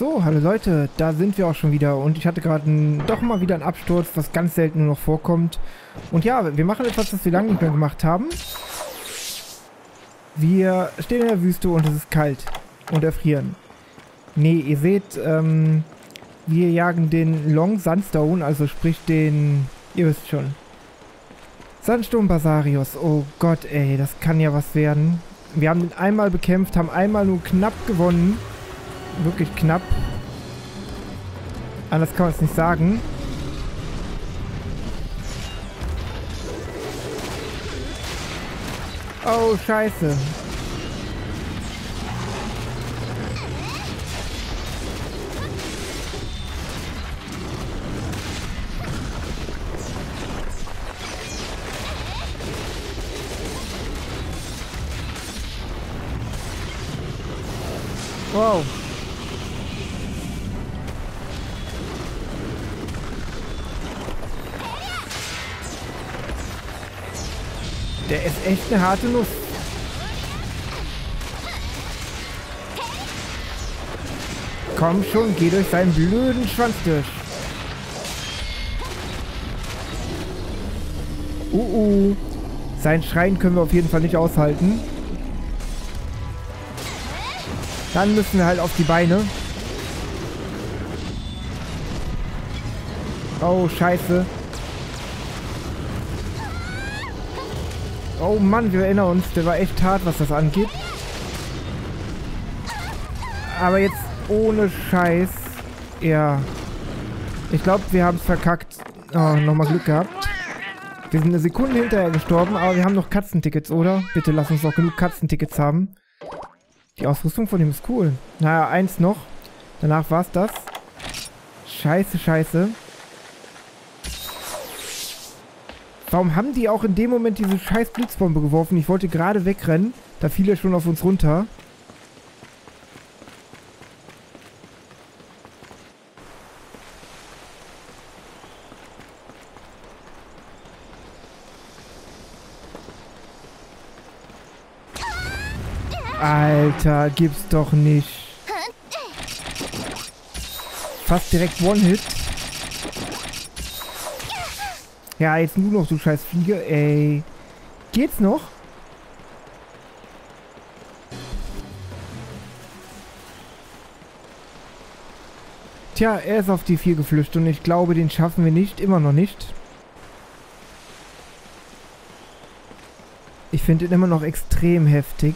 So, hallo Leute, da sind wir auch schon wieder und ich hatte gerade doch mal wieder einen Absturz, was ganz selten nur noch vorkommt. Und ja, wir machen etwas, was wir lange nicht mehr gemacht haben. Wir stehen in der Wüste und es ist kalt und erfrieren. Nee, ihr seht, ähm, wir jagen den Long Sandstone, also sprich den, ihr wisst schon. Sandsturm Basarius, oh Gott ey, das kann ja was werden. Wir haben ihn einmal bekämpft, haben einmal nur knapp gewonnen wirklich knapp. Anders kann man es nicht sagen. Oh, scheiße. Der ist echt eine harte Nuss. Komm schon, geh durch seinen blöden Schwanz durch. Uh, uh. Sein Schreien können wir auf jeden Fall nicht aushalten. Dann müssen wir halt auf die Beine. Oh, scheiße. Oh Mann, wir erinnern uns, der war echt hart, was das angeht. Aber jetzt ohne Scheiß. Ja. Ich glaube, wir haben es verkackt. Oh, nochmal Glück gehabt. Wir sind eine Sekunde hinterher gestorben, aber wir haben noch Katzentickets, oder? Bitte lass uns doch genug Katzentickets haben. Die Ausrüstung von ihm ist cool. Naja, eins noch. Danach war es das. Scheiße, scheiße. Warum haben die auch in dem Moment diese scheiß Blitzbombe geworfen? Ich wollte gerade wegrennen. Da fiel er schon auf uns runter. Alter, gibt's doch nicht. Fast direkt One-Hit. Ja, jetzt nur noch, du scheiß Fliege. Ey. Geht's noch? Tja, er ist auf die 4 geflüchtet und ich glaube, den schaffen wir nicht. Immer noch nicht. Ich finde ihn immer noch extrem heftig.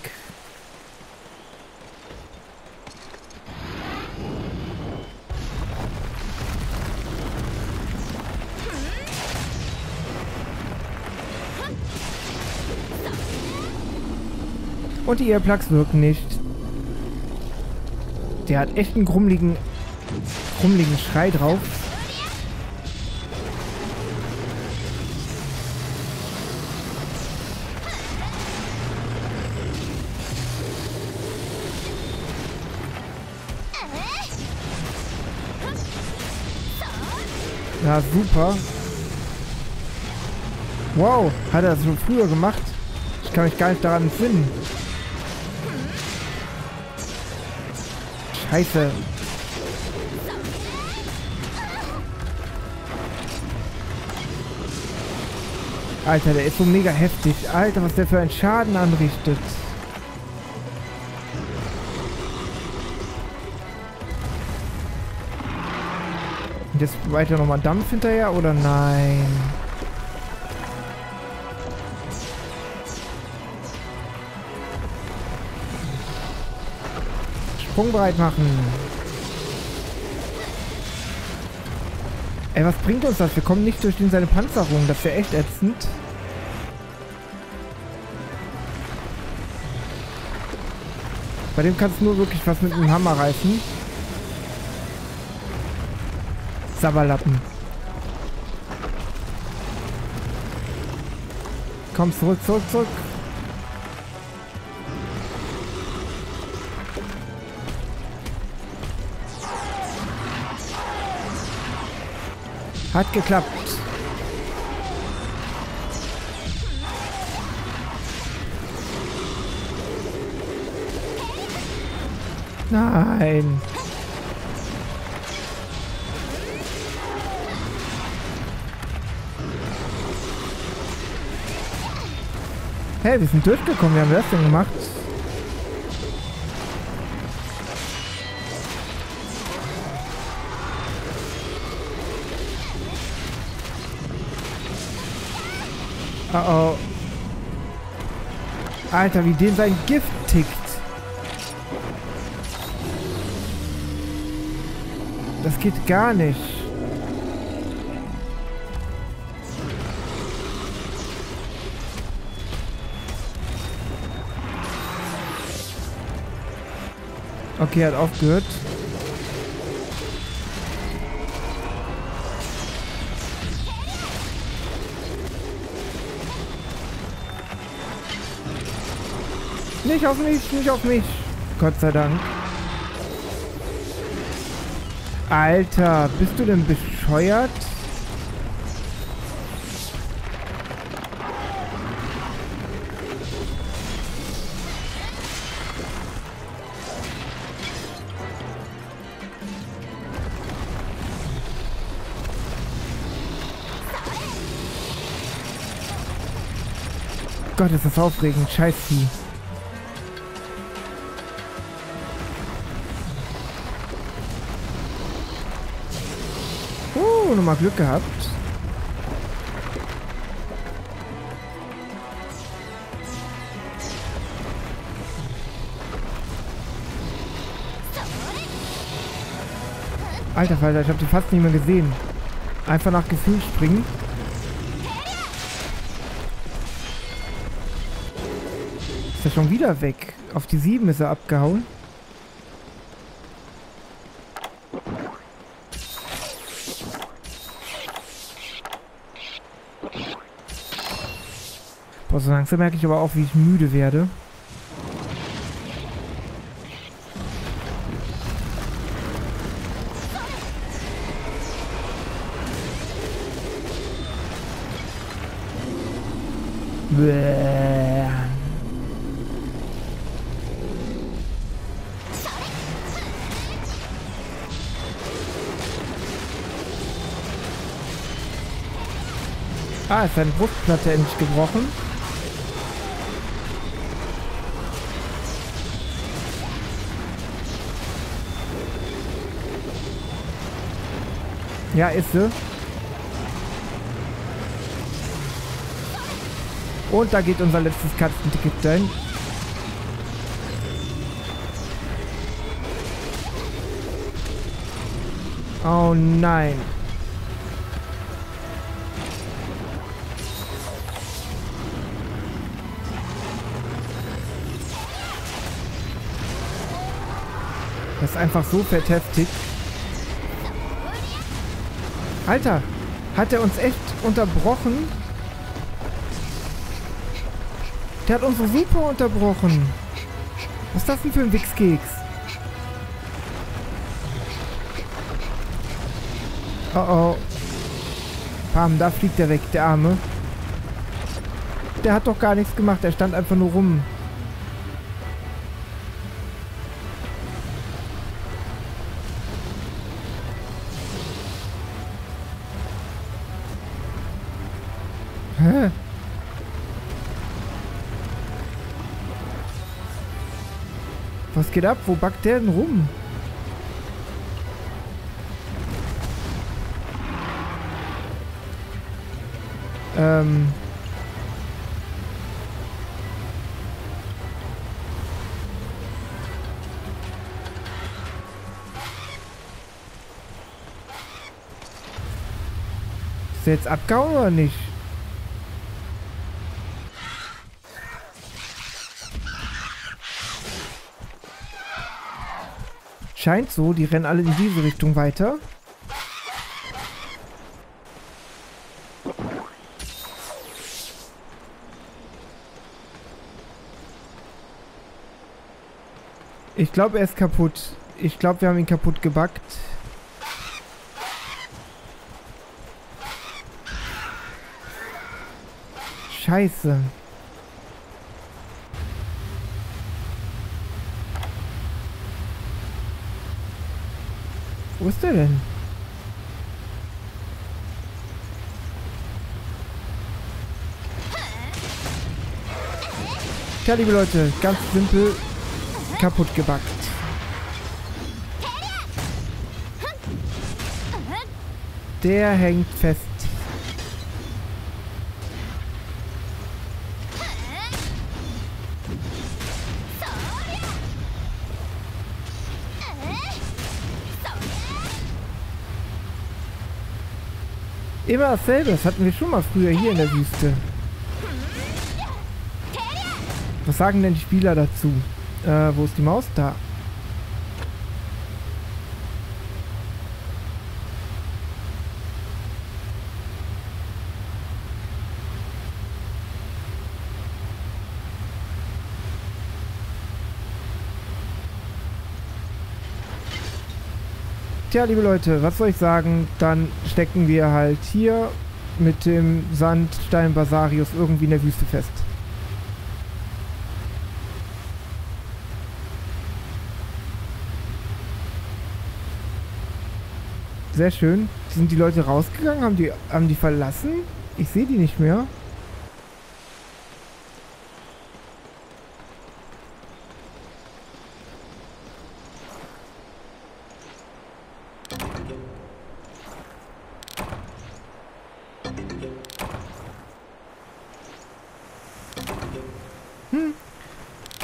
Und die Earplugs wirken nicht. Der hat echt einen grummeligen, grummeligen Schrei drauf. Ja, super. Wow, hat er das schon früher gemacht? Ich kann mich gar nicht daran finden. Scheiße. Alter, der ist so mega heftig. Alter, was der für einen Schaden anrichtet. Und jetzt weiter nochmal Dampf hinterher oder nein? Sprungbereit machen. Ey, was bringt uns das? Wir kommen nicht durch seine Panzerung. Das wäre echt ätzend. Bei dem kannst du nur wirklich was mit dem Hammer reißen. Sabberlappen. Komm, zurück, zurück, zurück. Hat geklappt. Nein. Hey, wir sind durchgekommen. Wie haben wir das denn gemacht? Oh oh. Alter, wie den sein Gift tickt. Das geht gar nicht. Okay, hat aufgehört. Nicht auf mich, nicht auf mich. Gott sei Dank. Alter, bist du denn bescheuert? Gott, ist das aufregend. Scheiß Vieh. Nochmal Glück gehabt. Alter Falter, ich habe die fast nicht mehr gesehen. Einfach nach Gefühl springen. Ist er schon wieder weg? Auf die 7 ist er abgehauen. Boah, so langsam merke ich aber auch, wie ich müde werde. Bäh. Ah, ist seine Brustplatte endlich gebrochen. Ja, ist sie. Und da geht unser letztes Katzenticket dahin. Oh nein. Das ist einfach so fett heftig. Alter, hat er uns echt unterbrochen? Der hat unsere Super unterbrochen. Was ist das denn für ein Wichskeks? Oh oh. Pam, da fliegt er weg, der Arme. Der hat doch gar nichts gemacht, er stand einfach nur rum. Hä? Was geht ab? Wo backt der denn rum? Ähm. Ist der jetzt abgehauen oder nicht? Scheint so, die rennen alle in diese Richtung weiter. Ich glaube, er ist kaputt. Ich glaube, wir haben ihn kaputt gebackt. Scheiße. Wo ist der denn? Tja, liebe Leute, ganz simpel kaputt gebackt. Der hängt fest. Immer dasselbe, das hatten wir schon mal früher hier in der Wüste. Was sagen denn die Spieler dazu? Äh, wo ist die Maus? Da. Tja, liebe Leute, was soll ich sagen? Dann stecken wir halt hier mit dem Sandstein Basarius irgendwie in der Wüste fest. Sehr schön. Sind die Leute rausgegangen? Haben die, haben die verlassen? Ich sehe die nicht mehr.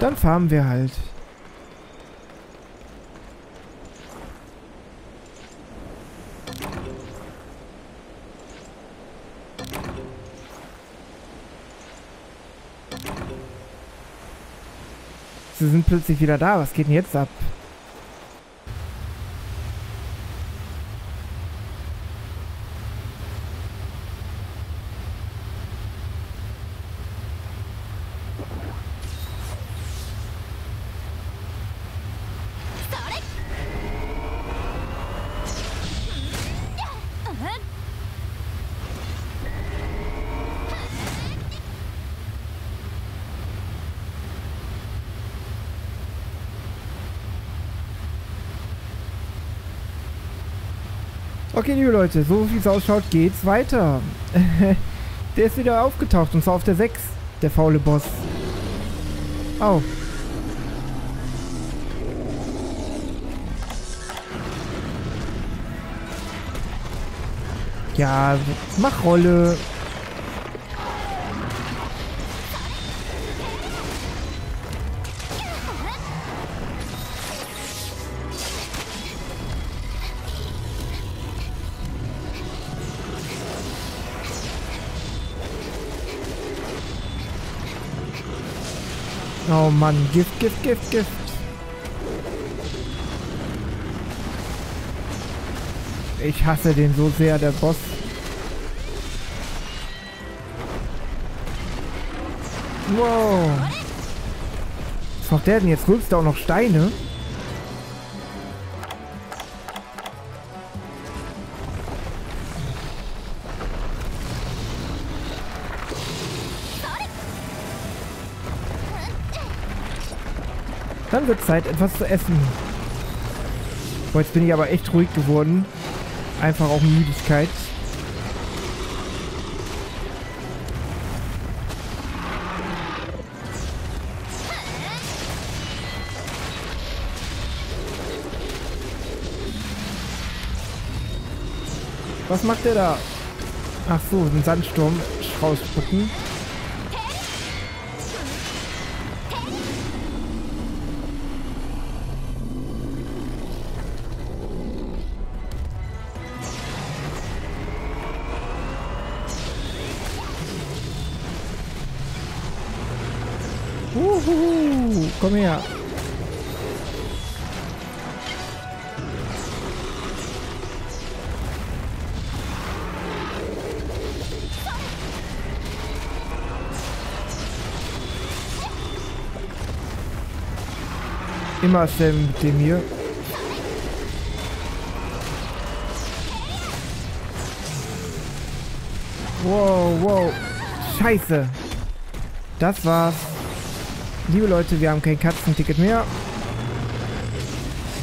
Dann farmen wir halt. Sie sind plötzlich wieder da. Was geht denn jetzt ab? Okay, liebe Leute, so wie es ausschaut, geht's weiter. der ist wieder aufgetaucht und zwar auf der 6, der faule Boss. Oh. Ja, mach Rolle. Oh Mann, Gift, Gift, Gift, Gift. Ich hasse den so sehr, der Boss. Wow. Was macht der denn jetzt? Rülpst er auch noch Steine? Dann wird Zeit, etwas zu essen. Boah, jetzt bin ich aber echt ruhig geworden. Einfach auch Müdigkeit. Was macht der da? Ach so, einen Sandsturm rausspucken. Uhuhu, komm her. Immer dasselbe mit dem hier. Wow, wow. Scheiße. Das war's. Liebe Leute, wir haben kein Katzenticket mehr.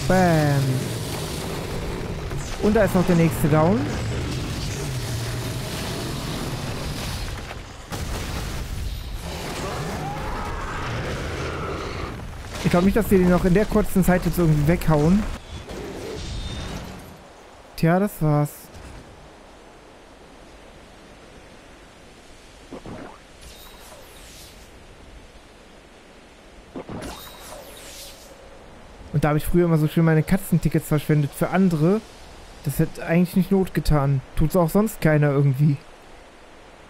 Bam. Und da ist noch der nächste Down. Ich glaube nicht, dass die den noch in der kurzen Zeit jetzt irgendwie weghauen. Tja, das war's. Da habe ich früher immer so schön meine Katzentickets verschwendet für andere. Das hätte eigentlich nicht Not getan. Tut's auch sonst keiner irgendwie.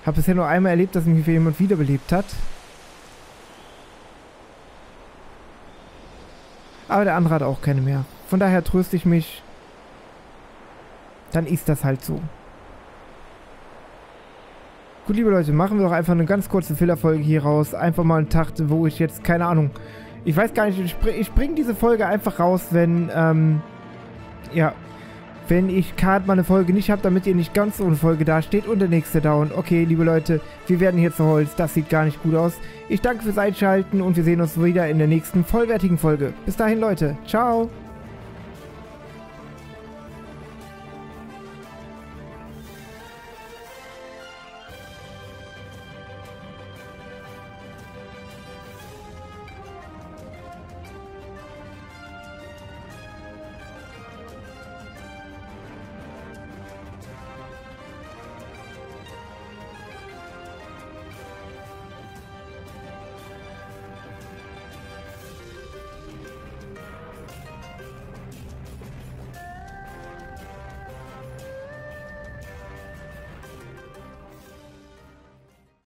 Hab bisher nur einmal erlebt, dass mich jemand wiederbelebt hat. Aber der andere hat auch keine mehr. Von daher tröste ich mich. Dann ist das halt so. Gut, liebe Leute, machen wir doch einfach eine ganz kurze Fillerfolge hier raus. Einfach mal einen Tag, wo ich jetzt, keine Ahnung, ich weiß gar nicht, ich, bringe diese Folge einfach raus, wenn, ähm, ja, wenn ich gerade mal eine Folge nicht habe, damit ihr nicht ganz ohne Folge dasteht und der nächste down. Okay, liebe Leute, wir werden hier zu Holz, das sieht gar nicht gut aus. Ich danke fürs Einschalten und wir sehen uns wieder in der nächsten vollwertigen Folge. Bis dahin, Leute, ciao!